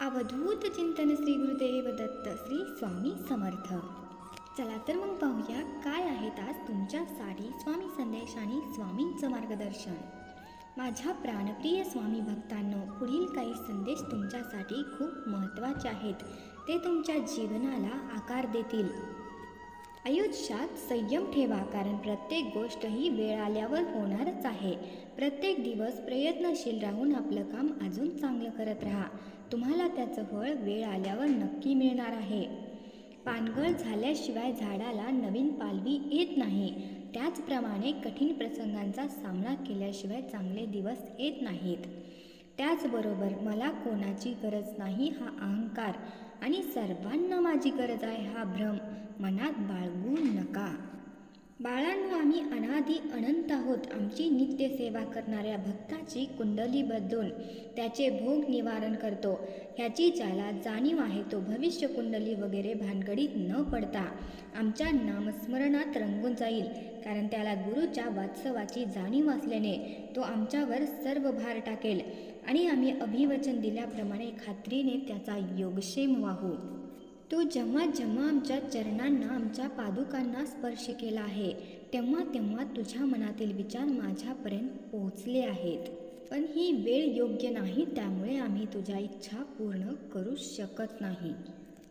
अवधूत चिंतन श्री गुरुदेव दत्त श्री स्वामी समर्थ. चला तर मग पाहूया काय आहेत आज तुमच्यासाठी स्वामी संदेश आणि स्वामींचं मार्गदर्शन. माझ्या प्राणप्रिय स्वामी भक्तांनो पुढील काही संदेश तुमच्यासाठी खूप महत्त्वाचे आहेत. ते तुमच्या जीवनाला आकार देतील. आयुष्यात संयम ठेवा कारण प्रत्येक गोष्ट ही वेळ आल्यावर होणारच आहे. प्रत्येक दिवस प्रयत्नशील राहून आपलं काम अजून चांगलं करत राहा. तुम्हाला त्याचं फळ वेळ आल्यावर नक्की मिळणार आहे. पानगळ झाल्याशिवाय झाडाला नवीन पालवी येत नाही. त्याचप्रमाणे कठीण प्रसंगांचा सामना केल्याशिवाय चांगले दिवस येत नाहीत. त्याचबरोबर मला कोणाची गरज नाही हा अहंकार आणि सर्वांना माझी गरज आहे हा भ्रम. मनात बाळगू नका. बाळांनो आम्ही अनादी अनंत आहोत. आमची नित्य सेवा करणाऱ्या भक्ताची कुंडली बदलून त्याचे भोग निवारण करतो. ह्याची ज्याला जाणीव आहे तो भविष्य कुंडली वगैरे भानगडीत न पडता आमच्या नामस्मरणात रंगून जाईल. कारण त्याला गुरुच्या वात्सवाची जाणीव असल्याने तो आमच्यावर सर्व भार टाकेल. आणि आम्ही अभिवचन दिल्याप्रमाणे खात्रीने त्याचा योगक्षेम वाहू. तू जेव्हा जेव्हा आमच्या चरणांना आमच्या पादुकांना स्पर्श केला आहे तेव्हा तेव्हा तुझ्या मनातील विचार माझ्यापर्यंत पोहोचले आहेत. पण ही वेळ योग्य नाही त्यामुळे आम्ही तुझ्या इच्छा पूर्ण करू शकत नाही.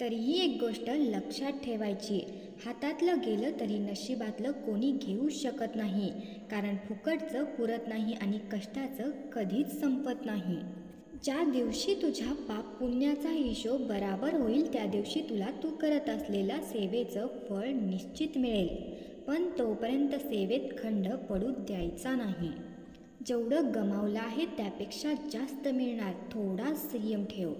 तरीही एक गोष्ट लक्षात ठेवायची. हातातलं गेलं तरी नशिबातलं कोणी घेऊ शकत नाही कारण फुकटचं पुरत नाही आणि कष्टाचं कधीच संपत नाही. ज्या दिवशी तुझ्या पाप पुण्याचा हिशोब बराबर होईल त्या दिवशी तुला तू करत असलेल्या सेवेचं फळ निश्चित मिळेल. पण तोपर्यंत सेवेत खंड पडू द्यायचा नाही. जेवढं गमावलं आहे त्यापेक्षा जास्त मिळणार. थोडा संयम ठेव.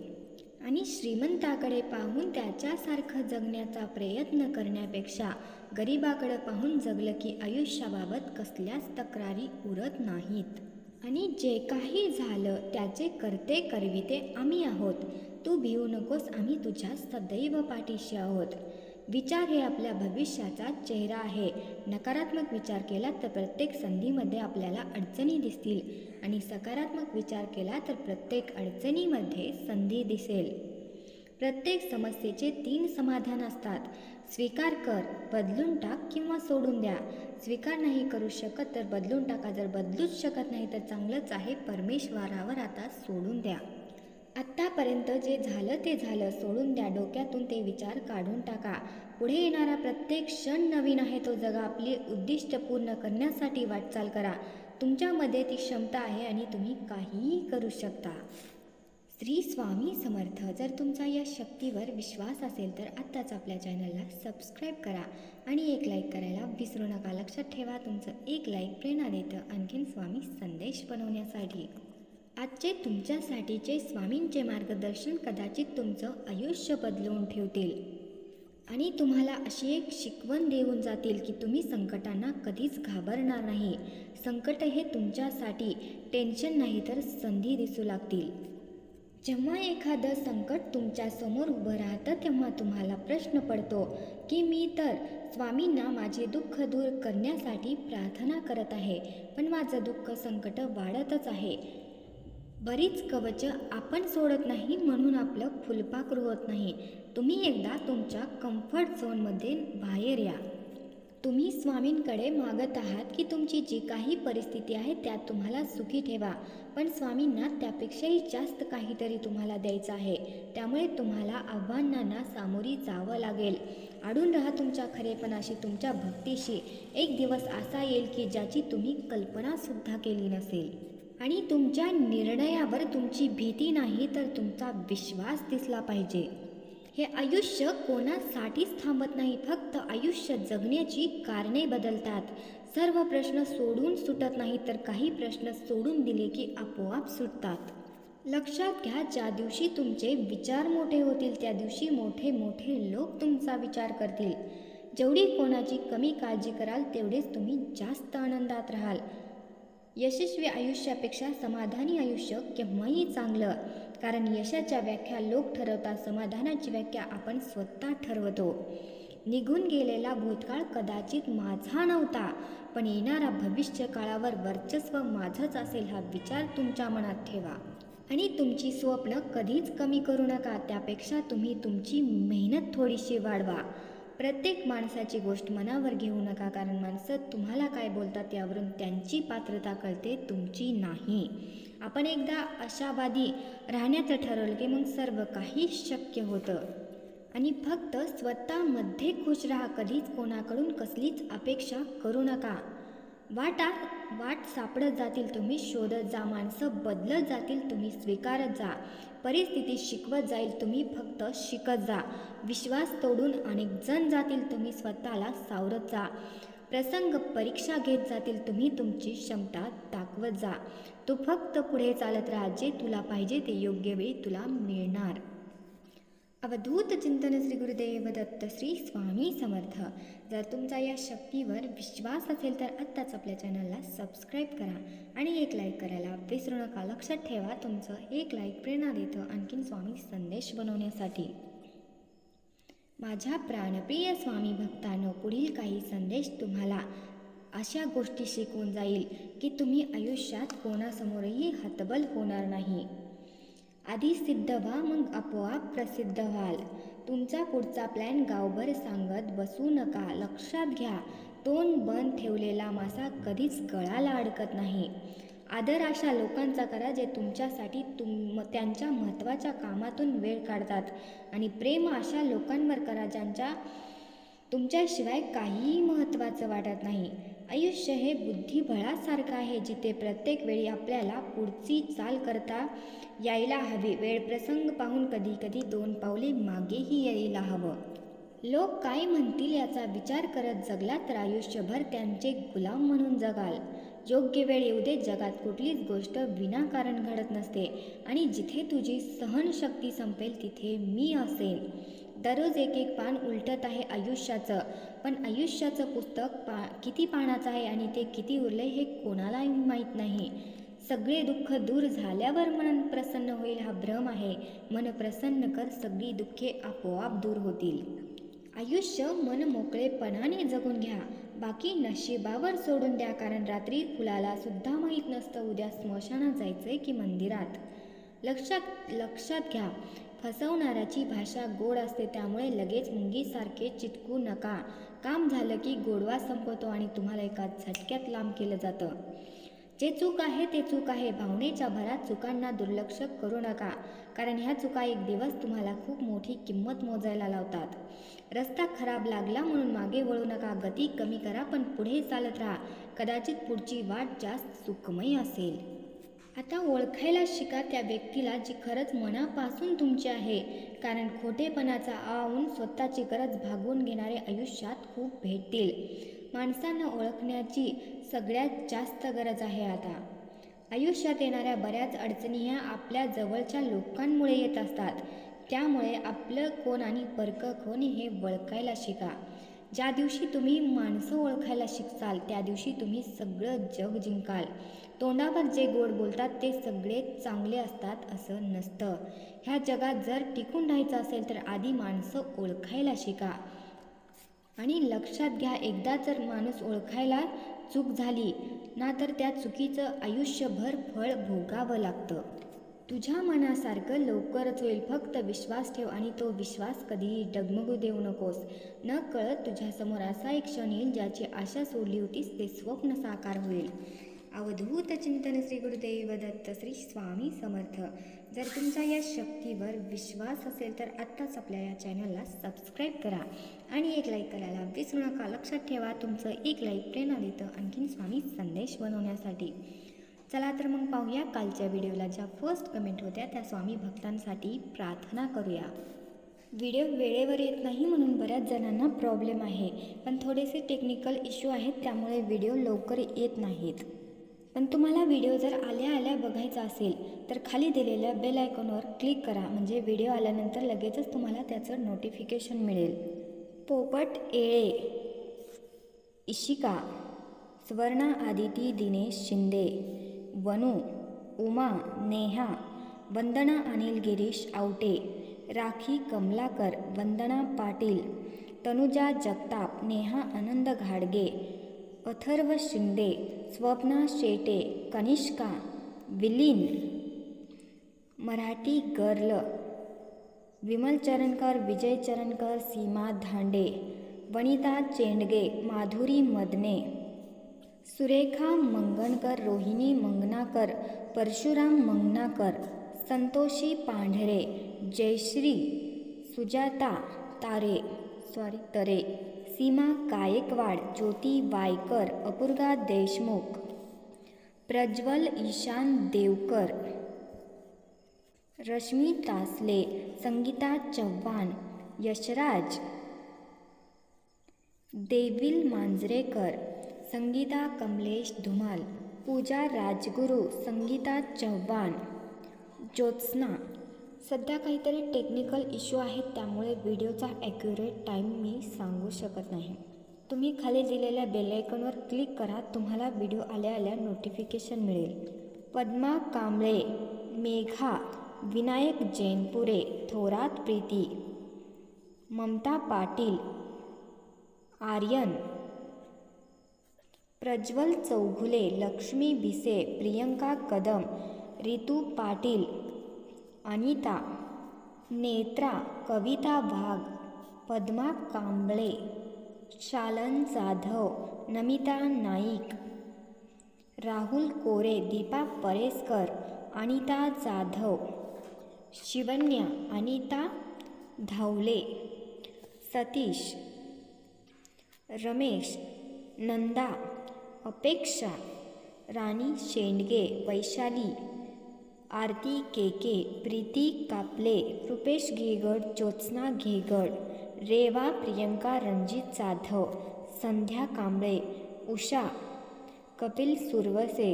आणि श्रीमंताकडे पाहून त्याच्यासारखं जगण्याचा प्रयत्न करण्यापेक्षा गरिबाकडे पाहून जगलं की आयुष्याबाबत कसल्याच तक्रारी उरत नाहीत. आणि जे काही झालं त्याचे करते करविते आम्ही आहोत. तू भिवू नकोस आम्ही तुझ्या सदैव पाठीशी आहोत. विचार हे आपल्या भविष्याचा चेहरा आहे. नकारात्मक विचार केला तर प्रत्येक संधीमध्ये आपल्याला अडचणी दिसतील आणि सकारात्मक विचार केला तर प्रत्येक अडचणीमध्ये संधी दिसेल. प्रत्येक समस्येचे तीन समाधान असतात. स्वीकार कर बदलून टाक किंवा सोडून द्या. स्वीकार नाही करू शकत तर बदलून टाका. जर बदलूच शकत नाही तर चांगलंच आहे. परमेश्वरावर आता सोडून द्या. आत्तापर्यंत जे झालं ते झालं. सोडून द्या. डोक्यातून ते विचार काढून टाका. पुढे येणारा प्रत्येक क्षण नवीन आहे. तो जगा आपले उद्दिष्ट पूर्ण करण्यासाठी वाटचाल करा. तुमच्यामध्ये ती क्षमता आहे आणि तुम्ही काहीही करू शकता. श्री स्वामी समर्थ. जर तुमचा या शक्तीवर विश्वास असेल तर आत्ताच आपल्या चॅनलला सबस्क्राईब करा आणि एक लाईक करायला विसरू नका. लक्षात ठेवा तुमचं एक लाईक प्रेरणा देतं आणखीन स्वामी संदेश बनवण्यासाठी. आजचे तुमच्यासाठीचे स्वामींचे मार्गदर्शन कदाचित तुमचं आयुष्य बदलवून ठेवतील. आणि तुम्हाला अशी एक शिकवण देऊन जातील की तुम्ही संकटांना कधीच घाबरणार नाही. संकट हे तुमच्यासाठी टेन्शन नाही तर संधी दिसू लागतील. जेव्हा एखादं संकट तुमच्यासमोर उभं राहतं तेव्हा तुम्हाला प्रश्न पडतो की मी तर स्वामींना माझे दुःख दूर करण्यासाठी प्रार्थना करत आहे पण माझं दुःख संकट वाढतच आहे. बरीच कवच आपण सोडत नाही म्हणून आपलं फुलपाखरू होत नाही. तुम्ही एकदा तुमच्या कम्फर्ट झोनमध्ये बाहेर या. तुम्ही स्वामींकडे मागत आहात की तुमची जी काही परिस्थिती आहे त्यात तुम्हाला सुखी ठेवा. पण स्वामींना त्यापेक्षाही जास्त काहीतरी तुम्हाला द्यायचं आहे. त्यामुळे तुम्हाला आव्हानांना सामोरी जावं लागेल. अडून राहा तुमच्या खरेपणाशी तुमच्या भक्तीशी. एक दिवस असा येईल की ज्याची तुम्ही कल्पनासुद्धा केली नसेल. आणि तुमच्या निर्णयावर तुमची भीती नाही तर तुमचा विश्वास दिसला पाहिजे. हे आयुष्य कोणासाठीच थांबत नाही फक्त आयुष्य जगण्याची कारणे बदलतात. सर्व प्रश्न सोडून सुटत नाही तर काही प्रश्न सोडून दिले की आपोआप सुटतात. लक्षात घ्या ज्या दिवशी तुमचे विचार मोठे होतील त्या दिवशी मोठे मोठे लोक तुमचा विचार करतील. जेवढी कोणाची कमी काळजी कराल तेवढेच तुम्ही जास्त आनंदात राहाल. यशस्वी आयुष्यापेक्षा समाधानी आयुष्य केव्हाही चांगलं. कारण यशाच्या व्याख्या लोक ठरवता समाधानाची व्याख्या आपण स्वतः ठरवतो. निघून गेलेला भूतकाळ कदाचित माझा नव्हता पण येणारा भविष्य काळावर वर्चस्व माझंच असेल हा विचार तुमच्या मनात ठेवा. आणि तुमची स्वप्न कधीच कमी करू नका त्यापेक्षा तुम्ही तुमची मेहनत थोडीशी वाढवा. प्रत्येक माणसाची गोष्ट मनावर घेऊ नका कारण माणसं तुम्हाला काय बोलतात यावरून त्यांची पात्रता कळते तुमची नाही. आपण एकदा आशावादी राहण्याचं ठरवलं की मग सर्व काही शक्य होतं. आणि फक्त स्वतःमध्ये खुश राहा कधीच कोणाकडून कसलीच अपेक्षा करू नका. वाटा वाट सापडत जातील तुम्ही शोधत जा माणसं बदलत जातील तुम्ही स्वीकारत जा. परिस्थिती शिकवत जाईल तुम्ही फक्त शिकत जा. विश्वास तोडून अनेक जण जातील तुम्ही स्वतःला सावरत जा. प्रसंग परीक्षा घेत जातील तुम्ही तुमची क्षमता दाखवत जा. तू फक्त पुढे चालत राहा जे तुला पाहिजे ते योग्य वेळी तुला मिळणार. अवधूत चिंतन श्री गुरुदेव दत्त श्री स्वामी समर्थ. जर तुमचा या शक्तीवर विश्वास असेल तर आत्ताच आपल्या चॅनलला सबस्क्राईब करा आणि एक लाईक करायला विसरू नका. लक्षात ठेवा तुमचं एक लाईक प्रेरणा देतं आणखीन स्वामी संदेश बनवण्यासाठी. माझ्या प्राणप्रिय स्वामी भक्तांनो पुढील काही संदेश तुम्हाला अशा गोष्टी शिकवून जाईल की तुम्ही आयुष्यात कोणासमोरही हतबल होणार नाही. आधी सिद्ध व्हा मग आपोआप प्रसिद्ध व्हाल. तुमचा पुढचा प्लॅन गावभर सांगत बसू नका. लक्षात घ्या तोंड बंद ठेवलेला मासा कधीच गळाला अडकत नाही. आदर अशा लोकांचा करा जे तुमच्यासाठी तुम त्यांच्या महत्त्वाच्या कामातून वेळ काढतात. आणि प्रेम अशा लोकांवर करा ज्यांच्या तुमच्याशिवाय काहीही महत्त्वाचं वाटत नाही. आयुष्य हे बुद्धिबळासारखं आहे जिथे प्रत्येक वेळी आपल्याला पुढची चाल करता यायला हवी. वेळ प्रसंग पाहून कधी कधी दोन पावले मागेही यायला हवं. लोक काय म्हणतील याचा विचार करत जगला तर आयुष्यभर त्यांचे गुलाम म्हणून जगाल. योग्य वेळ येऊ दे जगात कुठलीच गोष्ट विनाकारण घडत नसते आणि जिथे तुझी सहनशक्ती संपेल तिथे मी असेन. दररोज एक एक पान उलटत आहे आयुष्याचं. पण आयुष्याचं पुस्तक पा किती पानाचं आहे आणि ते किती उरले हे कोणालाही माहीत नाही. सगळे दुःख दूर झाल्यावर मन प्रसन्न होईल हा भ्रम आहे. मन प्रसन्न कर सगळी दुःखे आपोआप दूर होतील. आयुष्य मन मोकळेपणाने जगून घ्या. बाकी नशिबावर सोडून द्या कारण रात्री फुलाला सुद्धा माहीत नसतं. उद्या स्मशानात जायचंय की मंदिरात. लक्षात लक्षात घ्या. फसवणाऱ्याची भाषा गोड असते त्यामुळे लगेच मुंगीसारखे चिटकू नका. काम झालं की गोडवा संपवतो आणि तुम्हाला एका झटक्यात लांब केलं जातं. जे चूक आहे ते चूक आहे. भावनेच्या भरात चुकांना दुर्लक्ष करू नका. कारण ह्या चुका एक दिवस तुम्हाला खूप मोठी किंमत मोजायला लावतात. रस्ता खराब लागला म्हणून मागे वळू नका. गती कमी करा पण पुढे चालत राहा. कदाचित पुढची वाट जास्त सुखमयी असेल. आता ओळखायला शिका त्या व्यक्तीला जी खरंच मनापासून तुमची आहे. कारण खोटेपणाचा आऊन स्वतःची गरज भागवून घेणारे आयुष्यात खूप भेटतील. माणसांना ओळखण्याची सगळ्यात जास्त गरज आहे आता. आयुष्यात येणाऱ्या बऱ्याच अडचणी ह्या आपल्या जवळच्या लोकांमुळे येत असतात. त्यामुळे आपलं कोण आणि परकं कोण हे ओळखायला शिका. ज्या दिवशी तुम्ही माणसं ओळखायला शिकसाल त्या दिवशी तुम्ही सगळं जग जिंकाल. तोंडावर जे गोड बोलतात ते सगळे चांगले असतात असं नसतं. ह्या जगात जर टिकून राहायचं असेल तर आधी माणसं ओळखायला शिका. आणि लक्षात घ्या एकदा जर माणूस ओळखायला चूक झाली ना तर त्या चुकीचं आयुष्यभर फळ भोगावं लागतं. तुझ्या मनासारखं लवकरच होईल. फक्त विश्वास ठेव आणि तो विश्वास कधीही डगमगू देऊ नकोस. न कळत तुझ्यासमोर असा एक क्षण येईल ज्याची आशा सोडली होतीस ते स्वप्न साकार होईल. अवधूत चिंतन श्री गुरुदेव दत्त श्री स्वामी समर्थ. जर तुमचा या शक्तीवर विश्वास असेल तर आत्ताच आपल्या या चॅनलला सबस्क्राईब करा आणि एक लाईक करायला विसरू नका. लक्षात ठेवा तुमचं एक लाईक प्रेरणा देतं आणखीन स्वामी संदेश बनवण्यासाठी. चला तर मग पाहूया कालच्या व्हिडिओला. ज्या फर्स्ट कमेंट होत्या त्या स्वामी भक्तांसाठी प्रार्थना करूया. व्हिडिओ वेळेवर येत नाही म्हणून बऱ्याच जणांना प्रॉब्लेम आहे. पण थोडेसे टेक्निकल इश्यू आहेत त्यामुळे व्हिडिओ लवकर येत नाहीत. पण तुम्हाला व्हिडिओ जर आल्या आल्या बघायचा असेल तर खाली दिलेल्या बेल आयकॉनवर क्लिक करा. म्हणजे व्हिडिओ आल्यानंतर लगेचच तुम्हाला त्याचं नोटिफिकेशन मिळेल. पोपट एळे इशिका. स्वर्णा आदिती दिनेश शिंदे. वनू उमा नेहा वंदना अनिल गिरीश आवटे राखी कमलाकर वंदना पाटील तनुजा जगताप नेहा आनंद घाडगे अथर्व शिंदे स्वप्ना शेटे कनिष्का विलीन मराठी गर्ल विमल चरणकर विजय चरणकर सीमा धांडे वनिता चेंडगे माधुरी मदने सुरेखा मंगणकर रोहिणी मंगनाकर परशुराम मंगनाकर संतोषी पांढरे जयश्री सुजाता तारे सॉरी तरे सीमा गायकवाड ज्योती वायकर अपूर्गा देशमुख प्रज्वल ईशान देवकर रश्मी तासले संगीता चव्हाण यशराज देविल मांजरेकर संगीता कमलेश धुमाल पूजा राजगुरू संगीता चव्हाण ज्योत्स्ना. सध्या काहीतरी टेक्निकल इश्यू आहेत त्यामुळे व्हिडिओचा ॲक्युरेट टाईम मी सांगू शकत नाही. तुम्ही खाली दिलेल्या बेलायकॉनवर क्लिक करा तुम्हाला व्हिडिओ आल्या आल्या नोटिफिकेशन मिळेल. पद्मा कांबळे मेघा विनायक जैनपुरे थोरात प्रीती ममता पाटील आर्यन. प्रज्वल चौघुले लक्ष्मी भिसे प्रियंका कदम रितू पाटील अनिता नेत्रा कविता वाघ पद्मा कांबळे शालन जाधव नमिता नाईक राहुल कोरे दीपा परेसकर अनिता जाधव शिवन्या अनिता धावले सतीश रमेश नंदा अपेक्षा राणी शेंडगे वैशाली आरती केके प्रीती कापले रुपेश घेगड ज्योत्स्ना घेगड रेवा प्रियंका रणजित जाधव संध्या कांबळे उषा कपिल सुरवसे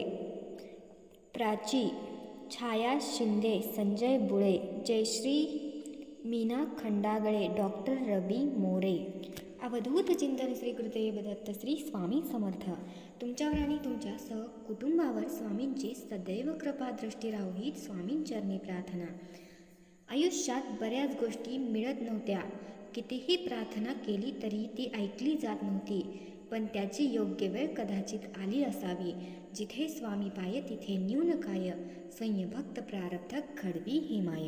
प्राची छाया शिंदे संजय बुळे जयश्री मीना खंडागळे डॉक्टर रवी मोरे. अवधूत चिंतन श्रीकृते बदत्त श्री स्वामी समर्थ. तुमच्यावर आणि तुमच्या सह कुटुंबावर स्वामींची सदैव कृपादृष्टी राहो स्वामींचरणी प्रार्थना. आयुष्यात बऱ्याच गोष्टी मिळत नव्हत्या. कितीही प्रार्थना केली तरी ती ऐकली जात नव्हती पण त्याची योग्य वेळ कदाचित आली असावी. जिथे स्वामी पाय तिथे न्यून काय. प्रारब्ध खडवी हिमाय